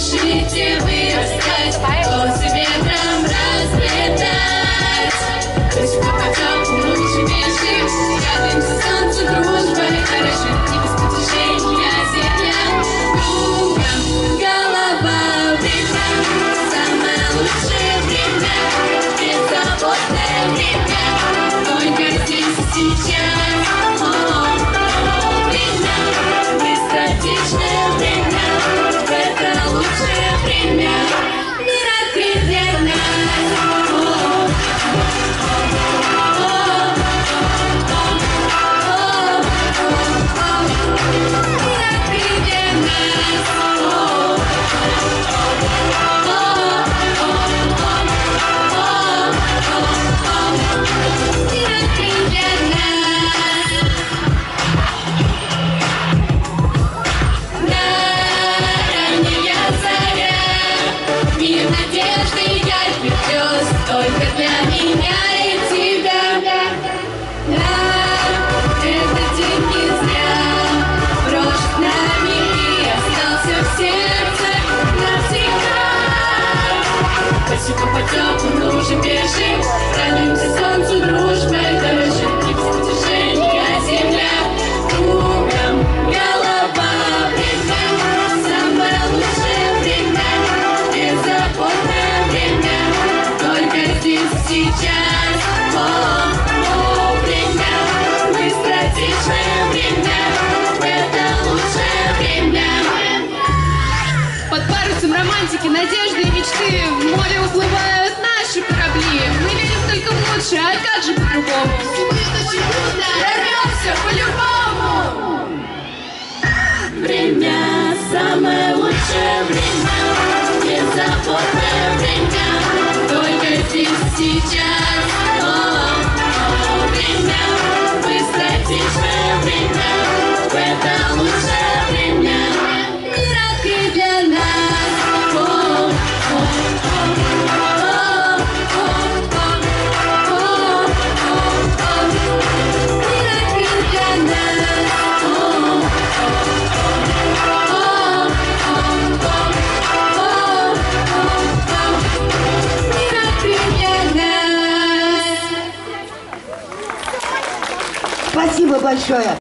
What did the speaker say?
She did, with us. Hoy que te сейчас, о, о, время, быстро течет время, это лучшее время. Под парусом романтики, надежды и мечты в море уплывают наши корабли. Мы верим только в лучшее, а как же по-другому? Рвемся по-любому. It is very. Спасибо большое.